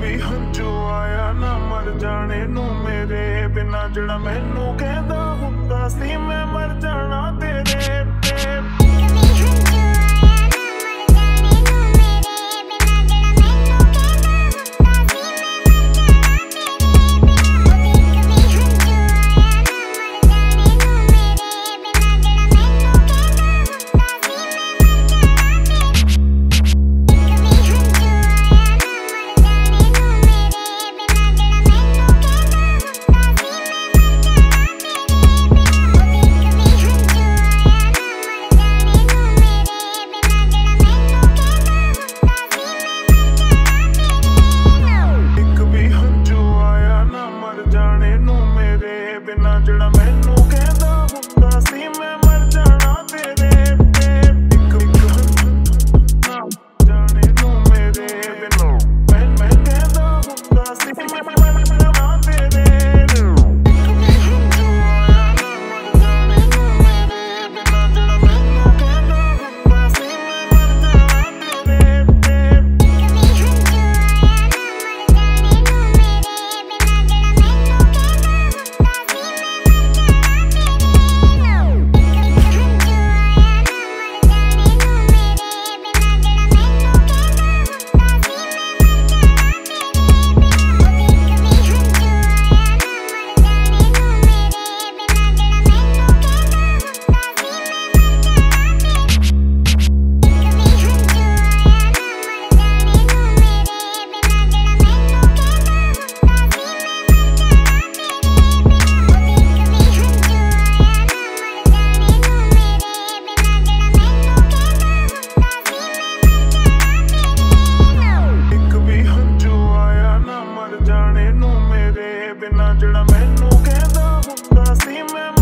ਵੀ ਹੰਝੂ ਆਇਆ ਨਾ ਮਰ ਜਾਣੇ ਨੂੰ ਮੇਰੇ ਬਿਨਾ ਜਿਹੜਾ ਮੈਨੂੰ ਕਹਿੰਦਾ ਹੁੰਦਾ ਸੀ, ਮੈਂ ਮਰ ਜਾਣਾ ਤੇਰੇ I'm in. que no quedamos, así me